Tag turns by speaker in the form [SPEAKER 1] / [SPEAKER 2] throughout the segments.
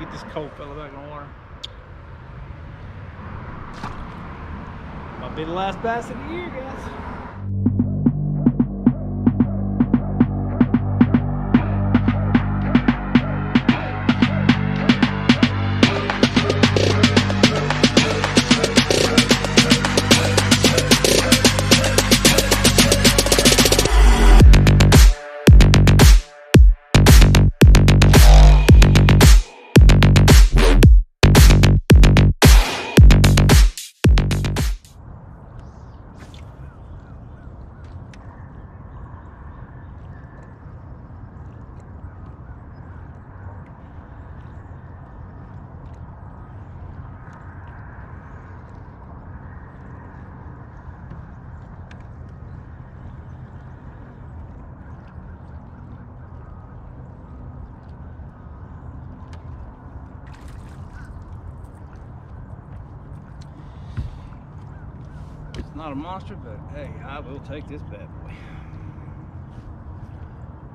[SPEAKER 1] get this cold fella back in the water. Might be the last bass of the year, guys. Not a monster, but hey, I will take this bad boy.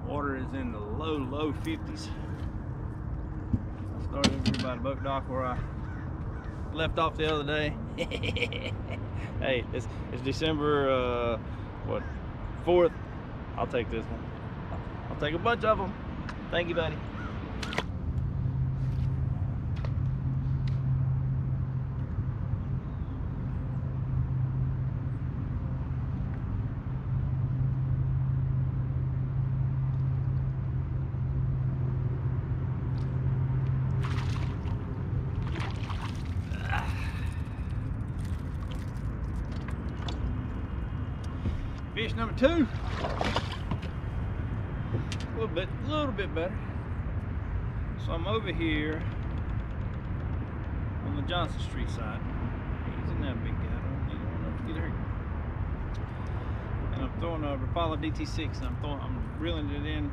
[SPEAKER 1] Water is in the low, low 50s. I started over by the boat dock where I left off the other day. hey, it's, it's December, uh, what, 4th. I'll take this one. I'll take a bunch of them. Thank you, buddy. Fish number two. A little bit, a little bit better. So I'm over here on the Johnson Street side. He's in that big guy. I don't need one get hurt. And I'm throwing a Rapala DT6 and I'm throwing, I'm reeling it in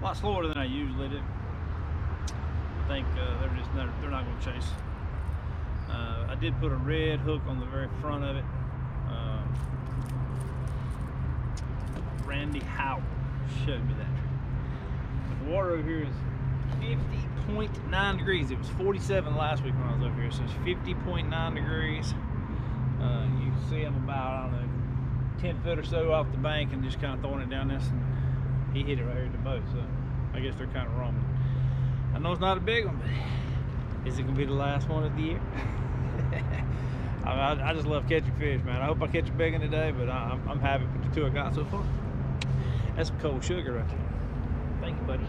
[SPEAKER 1] a lot slower than I usually do. I think uh, they're just not, they're not going to chase. Uh, I did put a red hook on the very front of it. Um, Randy Howell showed me that trick. But the water over here is 50.9 degrees. It was 47 last week when I was over here, so it's 50.9 degrees. Uh, you can see I'm about, I don't know, 10 foot or so off the bank and just kind of throwing it down this. And he hit it right here at the boat, so I guess they're kind of roaming. I know it's not a big one, but is it going to be the last one of the year? I, I, I just love catching fish, man. I hope I catch a big one today, but I, I'm, I'm happy with the two I got so far. That's cold sugar right there. Thank you, buddy.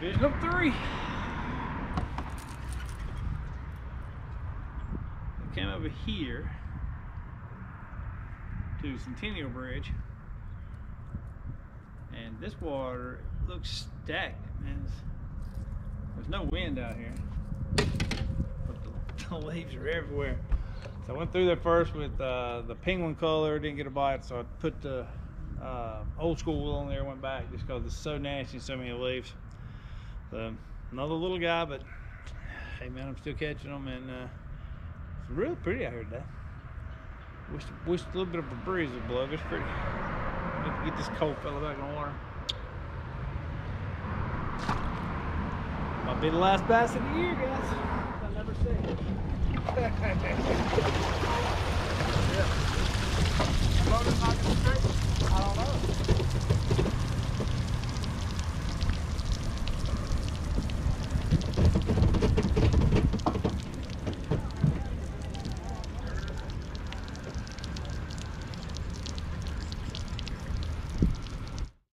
[SPEAKER 1] Fish number three. I came over here to Centennial Bridge, and this water looks stagnant, man. There's no wind out here, but the, the leaves are everywhere. So I went through there first with uh, the penguin color, didn't get a bite, so I put the uh, old school on there, went back just because it's so nasty, so many leaves. So another little guy, but hey man, I'm still catching them, and uh, it's real pretty out here today. Wish, wish a little bit of a breeze would blow. It's pretty. Need to get this cold fella back in the water. Might be the last bass of the year, guys. I never say it.
[SPEAKER 2] Loaded, knocking straight.